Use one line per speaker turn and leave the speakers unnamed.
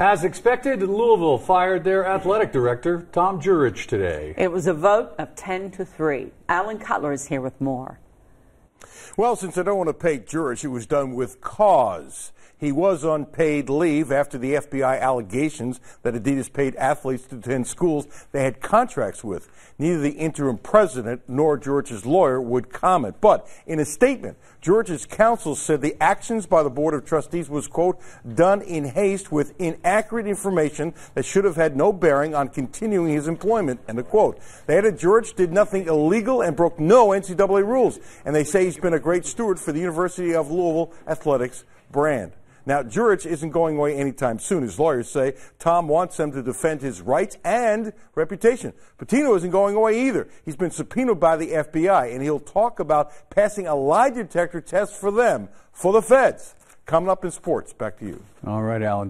As expected, Louisville fired their athletic director, Tom Jurich, today.
It was a vote of 10 to 3. Alan Cutler is here with more.
Well, since I don't want to pay Jurich, it was done with cause. He was on paid leave after the FBI allegations that Adidas paid athletes to attend schools they had contracts with. Neither the interim president nor Jurich's lawyer would comment. But in a statement, Jurich's counsel said the actions by the Board of Trustees was, quote, done in haste with inaccurate information that should have had no bearing on continuing his employment, end of quote. They added Jurich did nothing illegal and broke no NCAA rules. And they say he's been a great steward for the University of Louisville athletics brand. Now, Jurich isn't going away anytime soon. His lawyers say Tom wants them to defend his rights and reputation. Pitino isn't going away either. He's been subpoenaed by the FBI, and he'll talk about passing a lie detector test for them, for the feds. Coming up in sports. Back to you.
All right, Alan.